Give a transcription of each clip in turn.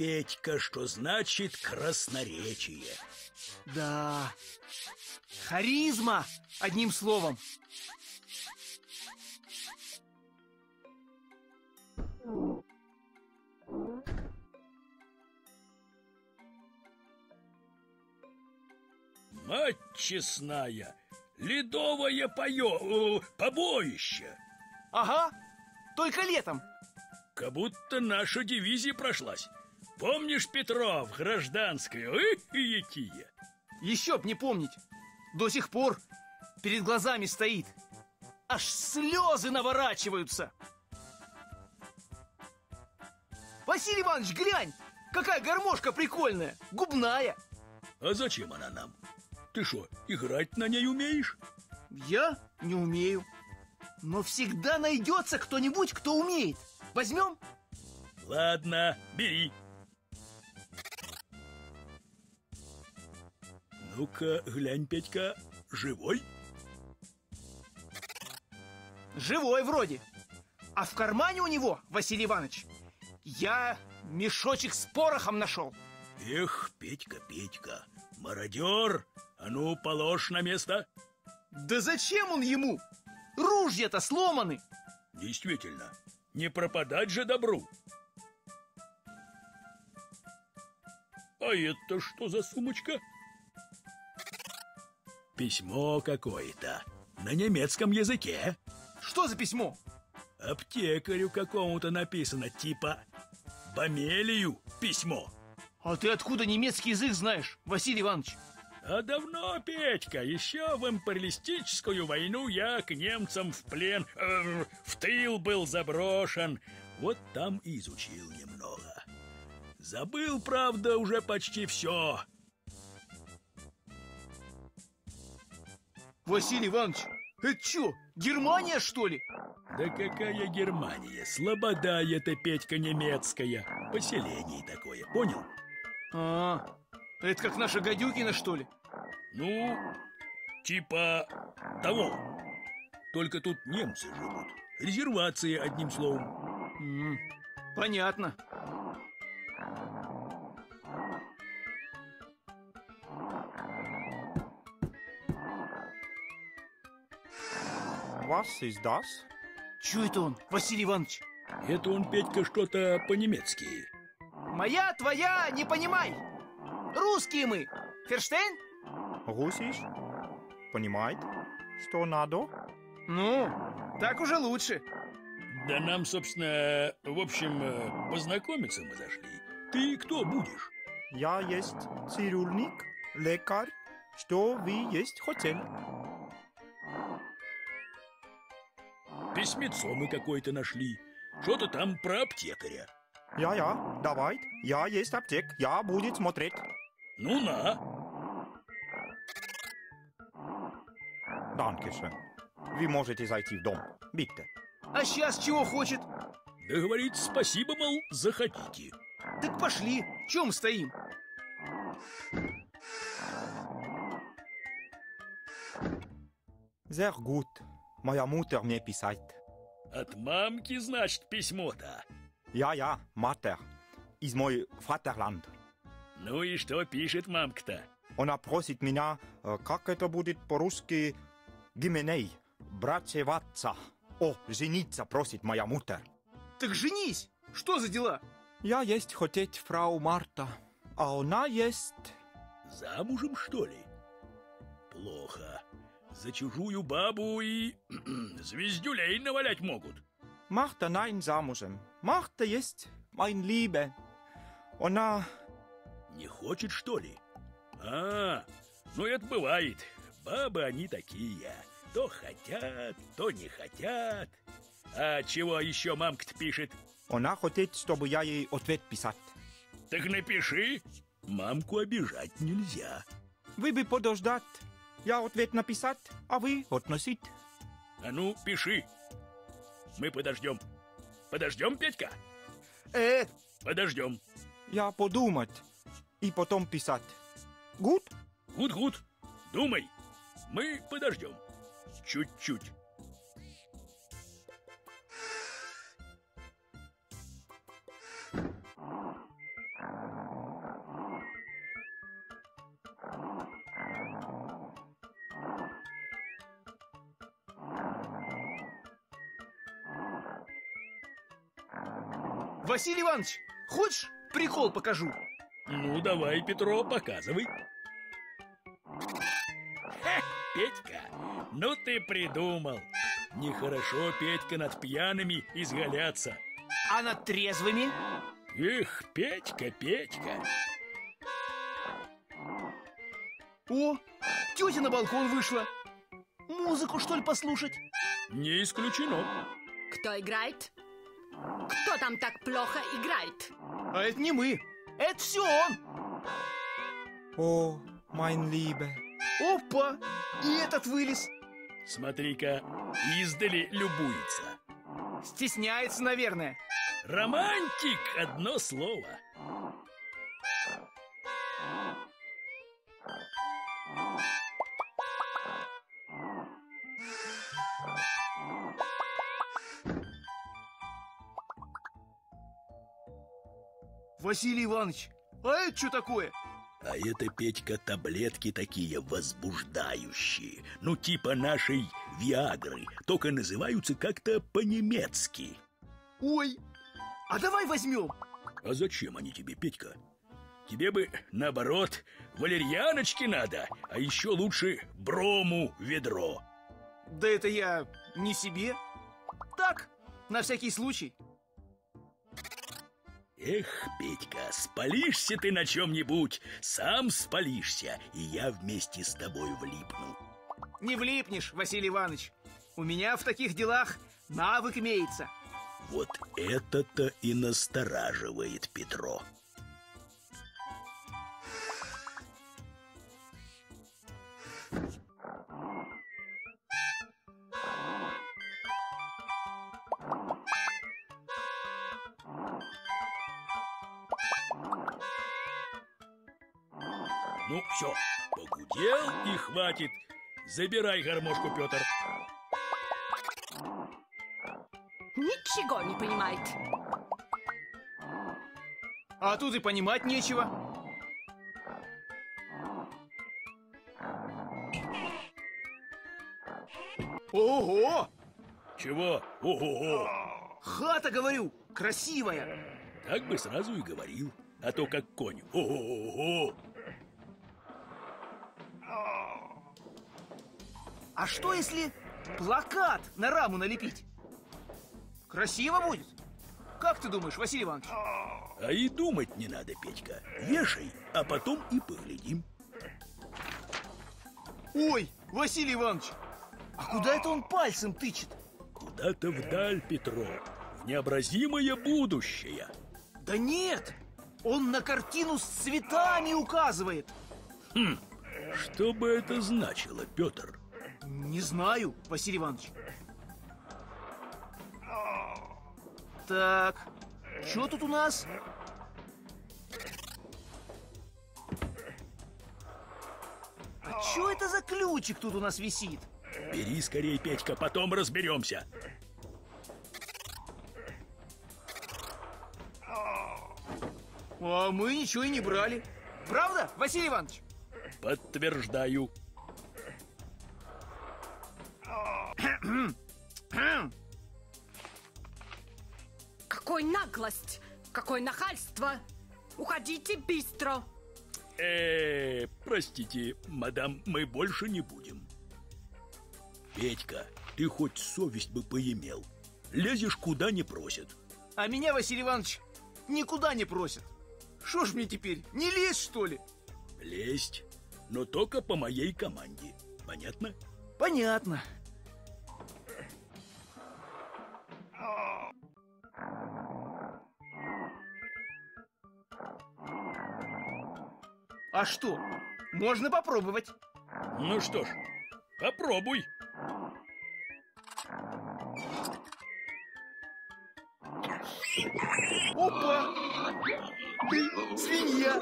Петька, что значит красноречие. Да, харизма, одним словом. Мать честная, ледовое пое... побоище. Ага, только летом. Как будто наша дивизия прошлась. Помнишь, Петров, гражданская? Эх, якие. Еще б не помнить. До сих пор перед глазами стоит. Аж слезы наворачиваются. Василий Иванович, глянь! Какая гармошка прикольная, губная. А зачем она нам? Ты что, играть на ней умеешь? Я не умею. Но всегда найдется кто-нибудь, кто умеет. Возьмем? Ладно, бери. Ну-ка, глянь, Петька, живой? Живой вроде. А в кармане у него, Василий Иванович, я мешочек с порохом нашел. Эх, Петька, Петька, мародер, а ну, положь на место. Да зачем он ему? Ружья-то сломаны. Действительно, не пропадать же добру. А это что за сумочка? Письмо какое-то на немецком языке. Что за письмо? Аптекарю какому-то написано, типа Бомелию письмо. А ты откуда немецкий язык знаешь, Василий Иванович? А давно, Петька, еще в империалистическую войну я к немцам в плен, э, в тыл был заброшен. Вот там и изучил немного. Забыл, правда, уже почти все. Василий Иванович, это что, Германия, что ли? Да какая Германия? Слобода это, Петька, немецкая. Поселение такое, понял? А, это как наша Гадюкина, что ли? Ну, типа того. Только тут немцы живут. Резервация, одним словом. М -м, понятно. Was ist das? Чё это он, Василий Иванович? Это он, Петька, что-то по-немецки. Моя, твоя, не понимай! Русские мы! Ферштейн? Russisch? Понимает, что надо? Ну, так уже лучше. Да нам, собственно, в общем, э, познакомиться мы зашли. Ты кто будешь? Я есть цирюльник, лекарь, что вы есть хотел. Письмецо мы какое-то нашли. Что-то там про аптекаря. Я-я, давай, я есть аптек, я будет смотреть. Ну на. Dankeschön. Вы можете зайти в дом. Bitte. А сейчас чего хочет? Да говорит спасибо, мол, заходите. Так пошли, чем стоим? Sehr gut. Моя мутер мне писать. От мамки, значит, письмо-то. Я-я, матер. Из мой фатерланд. Ну и что пишет мамка-то? Она просит меня, э, как это будет по-русски, гименей, брачеваться. О, жениться просит моя мутер. Так женись! Что за дела? Я есть хотеть фрау Марта, а она есть... Замужем, что ли? Плохо. За чужую бабу и звездюлей навалять могут. Марта nein замужем. Марта есть mein Liebe. Она... Не хочет, что ли? А, ну это бывает. Бабы они такие. То хотят, то не хотят. А чего еще мамка-то пишет? Она хочет, чтобы я ей ответ писать. Так напиши. Мамку обижать нельзя. Вы бы подождать. Я ответ написать, а вы относить. А ну, пиши. Мы подождем. Подождем, Петька? Э, Подождем. Я подумать и потом писать. Гуд? Гуд-гуд. Думай. Мы подождем. Чуть-чуть. Василий Иванович, хочешь прикол покажу? Ну, давай, Петро, показывай. Ха, Петька, ну ты придумал. Нехорошо, Петька, над пьяными изгаляться. А над трезвыми? Эх, Петька, Петька. О, тетя на балкон вышла. Музыку, что ли, послушать? Не исключено. Кто играет? Кто там так плохо играет? А это не мы. Это все он. О, mein Liebe. Опа! И этот вылез. Смотри-ка, издали любуется. Стесняется, наверное. Романтик — одно слово. Василий Иванович, а это что такое? А это, Петька, таблетки такие возбуждающие. Ну, типа нашей Виагры, только называются как-то по-немецки. Ой, а давай возьмем. А зачем они тебе, Петька? Тебе бы, наоборот, валерьяночки надо, а еще лучше брому ведро. Да это я не себе. Так, на всякий случай. Эх, Петька, спалишься ты на чем-нибудь, сам спалишься, и я вместе с тобой влипну. Не влипнешь, Василий Иванович. У меня в таких делах навык имеется. Вот это-то и настораживает Петро. Ну, все, погудел и хватит. Забирай гармошку, Петр. Ничего не понимает. А тут и понимать нечего. Ого! Чего? Ого-го! Хата, говорю, красивая. Так бы сразу и говорил. А то как конь. Ого-го! А что если плакат на раму налепить? Красиво будет? Как ты думаешь, Василий Иванович? А и думать не надо, Петька. Вешай, а потом и поглядим. Ой, Василий Иванович, а куда это он пальцем тычет? Куда-то вдаль, Петро. В необразимое будущее. Да нет, он на картину с цветами указывает. Что бы это значило, Петр? Не знаю, Василий Иванович. Так, что тут у нас? А что это за ключик тут у нас висит? Бери скорее, Петька, потом разберемся. А мы ничего и не брали. Правда, Василий Иванович? Подтверждаю. Наглость! Какое нахальство! Уходите быстро! Э, простите, мадам, мы больше не будем. Петька, ты хоть совесть бы поимел. Лезешь куда не просят. А меня, Василий Иванович, никуда не просят. Что ж мне теперь, не лезть, что ли? Лезть, но только по моей команде. Понятно? Понятно. А что? Можно попробовать. Ну что ж, попробуй. Опа! Ты свинья!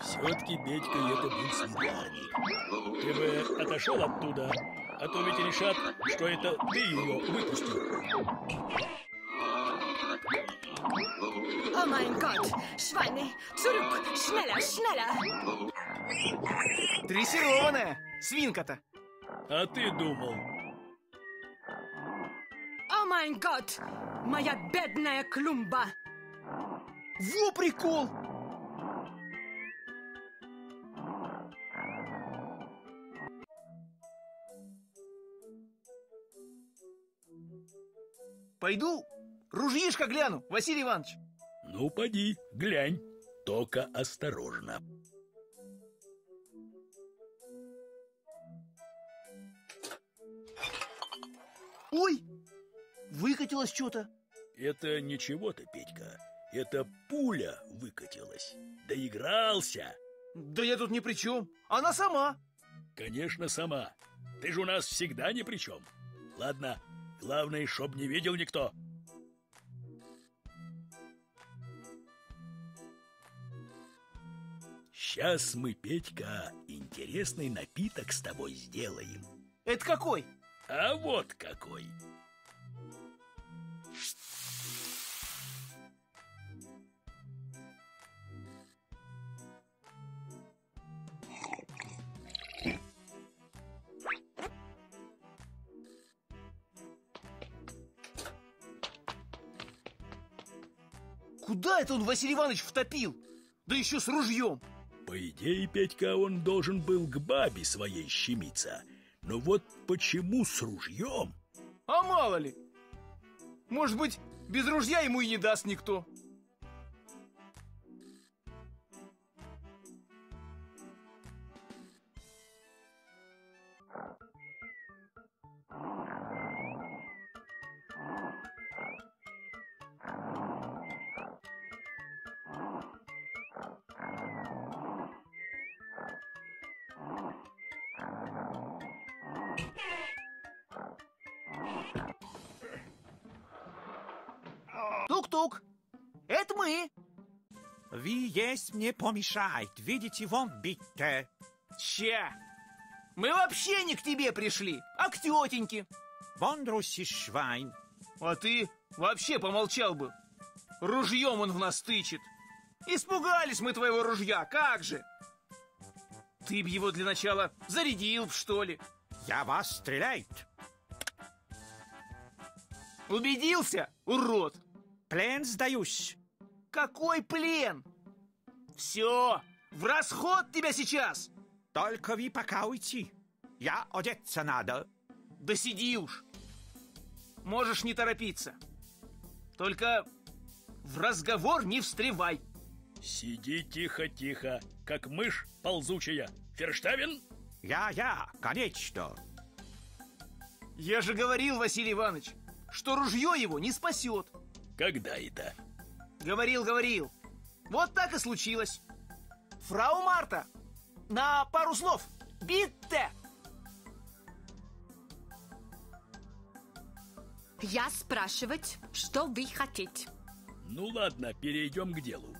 Все-таки, Петька, это был свиданий. Ты бы отошел оттуда, а то ведь решат, что это ты ее выпустил. O mein Gott! Schweine! Zurück! Schneller! Schneller! Дрессированная свинка-то. А ты думал, O mein Gott! Моя бедная клумба! Во прикол! Пойду ружьишко гляну, Василий Иванович. Ну, поди, глянь, только осторожно. Ой, выкатилось что-то. Это ничего-то, Петька, это пуля выкатилась. Доигрался. Да я тут ни при чем. Она сама. Конечно, сама. Ты же у нас всегда ни при чем. Ладно, главное, чтоб не видел никто. Сейчас мы, Петька, интересный напиток с тобой сделаем. Это какой? А вот какой. Куда это он Василий Иванович втопил? Да еще с ружьем. По идее, Петька, он должен был к бабе своей щемиться. Но вот почему с ружьем? А мало ли. Может быть, без ружья ему и не даст никто. Тук-тук. Это мы. Вы есть мне помешает. Видите, вон битте. Ща. Мы вообще не к тебе пришли, а к тетеньке. Вон русский швайн. А ты вообще помолчал бы. Ружьем он в нас тычет. Испугались мы твоего ружья, как же? Ты б его для начала зарядил, что ли? Я вас стреляет. Убедился, урод? Плен сдаюсь. Какой плен? Все, в расход тебя сейчас. Только вы пока уйти. Я одеться надо. Да сиди уж. Можешь не торопиться. Только в разговор не встревай. Сиди тихо-тихо, как мышь ползучая. Ферштавен? Я-я, конечно. Я же говорил, Василий Иванович, что ружье его не спасет. Когда это? Говорил, говорил. Вот так и случилось. Фрау Марта, на пару слов. Битте! Я спрашивать, что вы хотите. Ну ладно, перейдем к делу.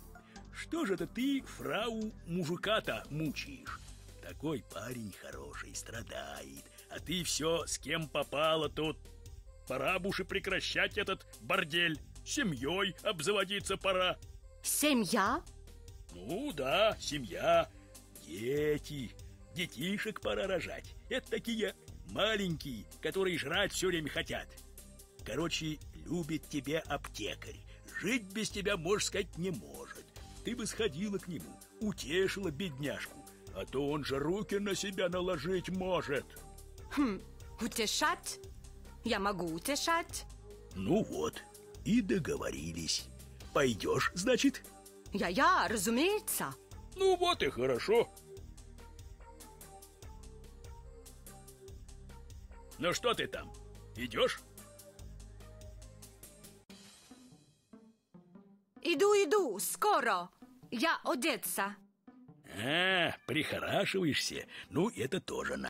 Что же это ты, фрау, мужика-то мучаешь? Такой парень хороший, страдает, а ты все с кем попало тут. Пора бы уж и прекращать этот бордель. Семьей обзаводиться пора. Семья? Ну да, семья, дети. Детишек пора рожать. Это такие маленькие, которые жрать все время хотят. Короче, любит тебя аптекарь. Жить без тебя, можно сказать, не может. Ты бы сходила к нему, утешила бедняжку, а то он же руки на себя наложить может. Хм, утешать? Я могу утешать. Ну вот, и договорились. Пойдешь, значит? Я-я, разумеется. Ну вот и хорошо. Ну что ты там, идешь? Иду, иду, скоро. Я одеться. А, прихорашиваешься? Ну, это тоже